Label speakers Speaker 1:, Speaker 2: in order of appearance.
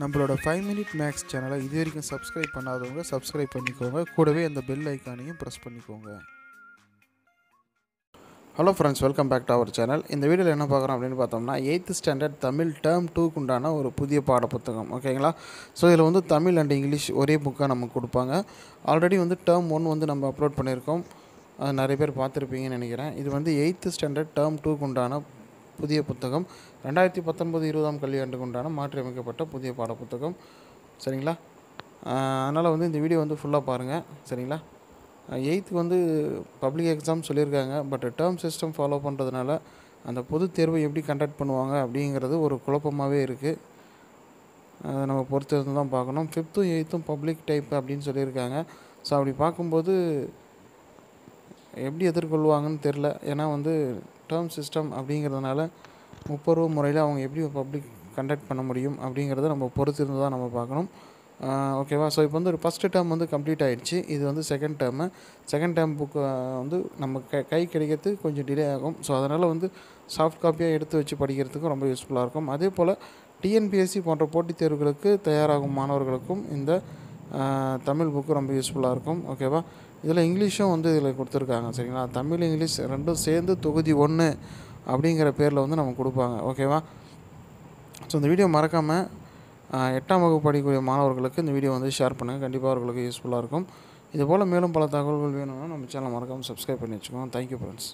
Speaker 1: நம்மளோட five minute maths சேனலை இது வரைக்கும் சப்ஸ்கிரைப் பண்ணாதவங்க சப்ஸ்கிரைப் பண்ணிக்கோங்க. கூடவே அந்த பெல் ஐக்கானையும் ப்ரெஸ் பண்ணிக்கோங்க. Hello friends welcome back to our channel இந்த வீடியோவில் என்ன பார்க்குறோம் அப்படின்னு பார்த்தோம்னா எயித்து ஸ்டாண்டர்ட் தமிழ் டேர்ம் டூக்கு உண்டான ஒரு புதிய பாட புத்தகம். ஓகேங்களா ஸோ இதில் வந்து தமிழ் அண்ட் இங்கிலீஷ் ஒரே புக்காக நமக்கு கொடுப்பாங்க. ஆல்ரெடி வந்து டேர்ம் ஒன் வந்து நம்ம அப்லோட் பண்ணியிருக்கோம். அது நிறைய பேர் பார்த்துருப்பீங்கன்னு நினைக்கிறேன். இது வந்து எயித்து ஸ்டாண்டர்ட் டேர்ம் டூக்கு உண்டான புதிய புத்தகம். ரெண்டாயிரத்தி பத்தொன்பது இருபதாம் கல்வியாண்டுக்கு உண்டான மாற்றியமைக்கப்பட்ட புதிய பாடப்புத்தகம். சரிங்களா? அதனால் வந்து இந்த வீடியோ வந்து ஃபுல்லாக பாருங்கள் சரிங்களா? எயித்துக்கு வந்து பப்ளிக் எக்ஸாம் சொல்லியிருக்காங்க. பட் டேர்ம் சிஸ்டம் ஃபாலோ பண்ணுறதுனால அந்த பொது தேர்வை எப்படி கண்டக்ட் பண்ணுவாங்க அப்படிங்கிறது ஒரு குழப்பமாகவே இருக்குது அதை நம்ம பொறுத்து இருந்து தான் பார்க்கணும். ஃபிஃப்த்தும் எயித்தும் பப்ளிக் டைப் அப்படின்னு சொல்லியிருக்காங்க. ஸோ அப்படி பார்க்கும்போது எப்படி எதிர்கொள்வாங்கன்னு தெரில ஏன்னா வந்து டேர்ம் சிஸ்டம் அப்படிங்கிறதுனால முப்பருவ முறையில் அவங்க எப்படி பப்ளிக் கண்டக்ட் பண்ண முடியும் அப்படிங்கிறத நம்ம பொறுத்து இருந்து தான் நம்ம பார்க்கணும். ஓகேவா ஸோ இப்போ வந்து ஒரு ஃபஸ்ட்டு டேர்ம் வந்து கம்ப்ளீட் ஆகிடுச்சு இது வந்து second term second term book வந்து நம்ம கை கை கிடைக்கிறது கொஞ்சம் டிலே ஆகும். ஸோ அதனால் வந்து சாஃப்ட் காப்பியாக எடுத்து வச்சு படிக்கிறதுக்கும் ரொம்ப யூஸ்ஃபுல்லாக இருக்கும். அதே போல் டிஎன்பிஎஸ்சி போன்ற போட்டித் தேர்வுகளுக்கு தயாராகும் மாணவர்களுக்கும் இந்த தமிழ் புக்கு ரொம்ப யூஸ்ஃபுல்லாக இருக்கும். ஓகேவா இதில் இங்கிலீஷும் வந்து இதில் கொடுத்துருக்காங்க. சரிங்களா? தமிழ் இங்கிலீஷ் ரெண்டும் சேர்ந்து தொகுதி ஒன்று அப்படிங்கிற பேரில் வந்து நம்ம கொடுப்பாங்க. ஓகேவா ஸோ இந்த வீடியோ மறக்காமல் எட்டாம் வகுப்பு படிக்கக்கூடிய மாணவர்களுக்கு இந்த வீடியோ வந்து ஷேர் பண்ணுங்கள் கண்டிப்பாக அவர்களுக்கு யூஸ்ஃபுல்லாக இருக்கும். இதுபோல் மேலும் பல தகவல்கள் வேணும்னா நம்ம சேனல் மறக்காமல் சப்ஸ்கிரைப் பண்ணி வச்சுக்கோங்க. Thank you friends